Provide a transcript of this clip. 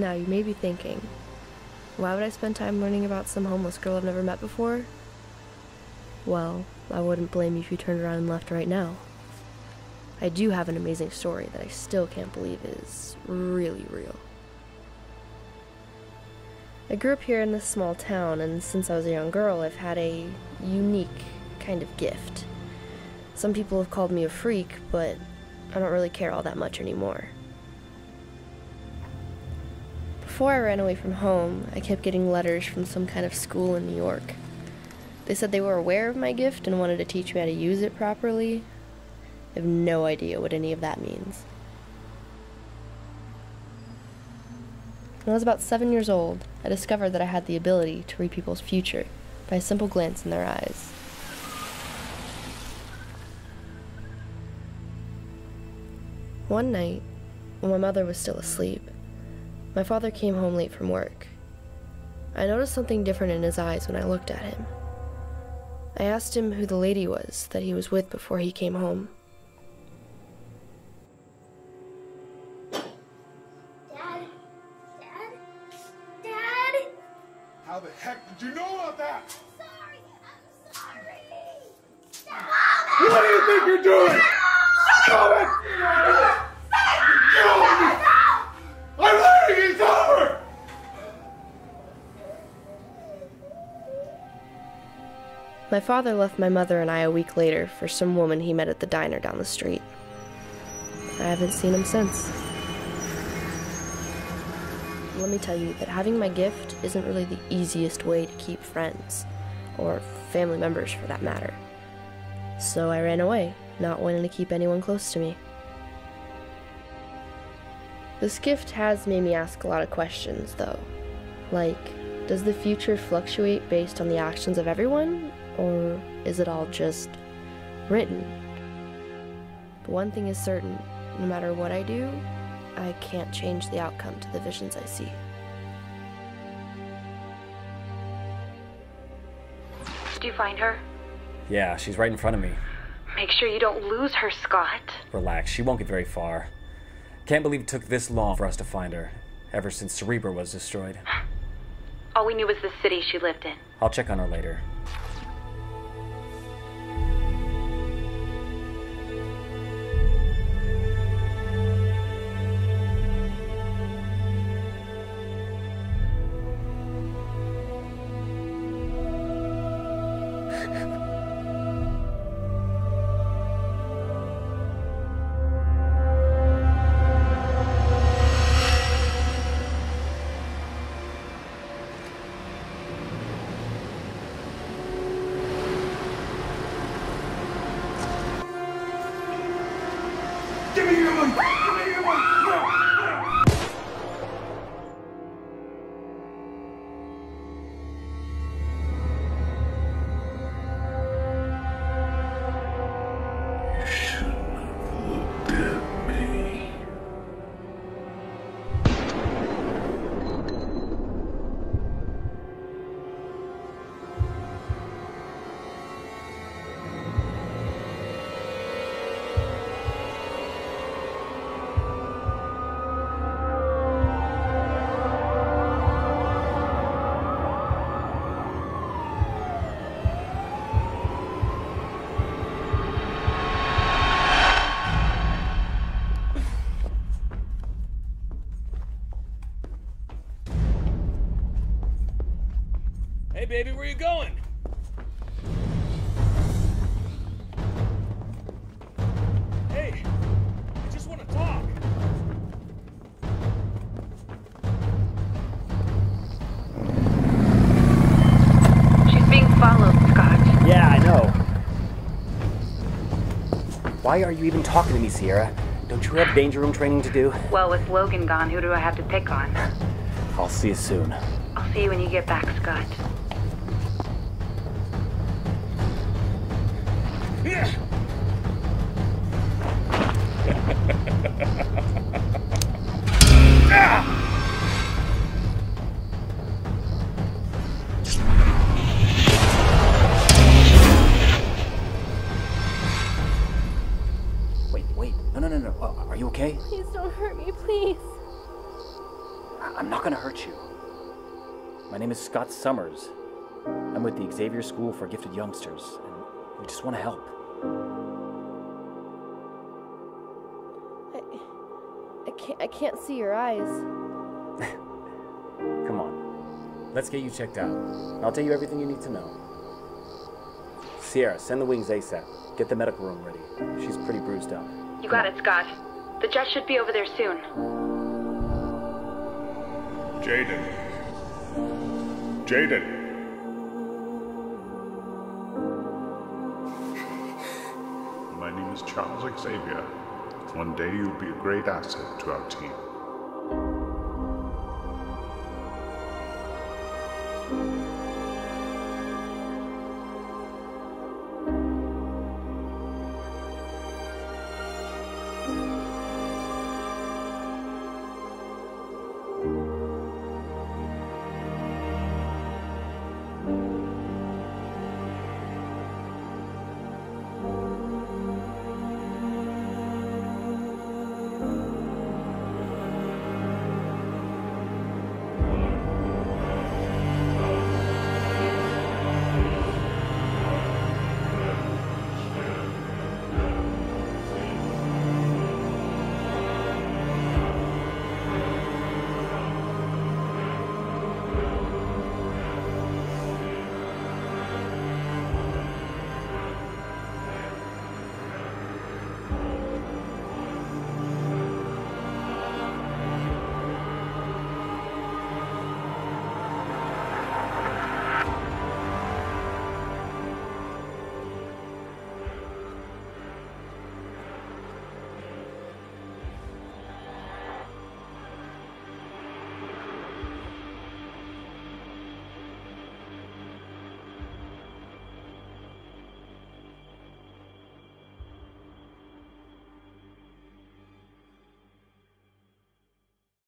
Now, you may be thinking, why would I spend time learning about some homeless girl I've never met before? Well, I wouldn't blame you if you turned around and left right now. I do have an amazing story that I still can't believe is really real. I grew up here in this small town, and since I was a young girl, I've had a unique kind of gift. Some people have called me a freak, but I don't really care all that much anymore. Before I ran away from home, I kept getting letters from some kind of school in New York. They said they were aware of my gift and wanted to teach me how to use it properly. I have no idea what any of that means. When I was about seven years old, I discovered that I had the ability to read people's future by a simple glance in their eyes. One night, when my mother was still asleep, my father came home late from work. I noticed something different in his eyes when I looked at him. I asked him who the lady was that he was with before he came home. Dad? Dad? Dad? How the heck did you know about that? I'm Sorry, I'm sorry. Dad! What do you think you're doing? Stop it! My father left my mother and I a week later for some woman he met at the diner down the street. I haven't seen him since. Let me tell you that having my gift isn't really the easiest way to keep friends, or family members for that matter. So I ran away, not wanting to keep anyone close to me. This gift has made me ask a lot of questions, though. Like, does the future fluctuate based on the actions of everyone, or is it all just written? But one thing is certain no matter what I do, I can't change the outcome to the visions I see. Did you find her? Yeah, she's right in front of me. Make sure you don't lose her, Scott. Relax, she won't get very far. Can't believe it took this long for us to find her, ever since Cerebra was destroyed. All we knew was the city she lived in. I'll check on her later. Hey, baby, where you going? Hey, I just want to talk. She's being followed, Scott. Yeah, I know. Why are you even talking to me, Sierra? Don't you have danger room training to do? Well, with Logan gone, who do I have to pick on? I'll see you soon. I'll see you when you get back, Scott. Wait, wait. No, no, no, no. Uh, Are you okay? Please don't hurt me, please. I- I'm not gonna hurt you. My name is Scott Summers. I'm with the Xavier School for Gifted Youngsters, we just want to help. I I can't, I can't see your eyes. Come on. Let's get you checked out. I'll tell you everything you need to know. Sierra, send the wings ASAP. Get the medical room ready. She's pretty bruised up. You got it, Scott. The jet should be over there soon. Jaden. Jaden. Charles Xavier. One day you'll be a great asset to our team.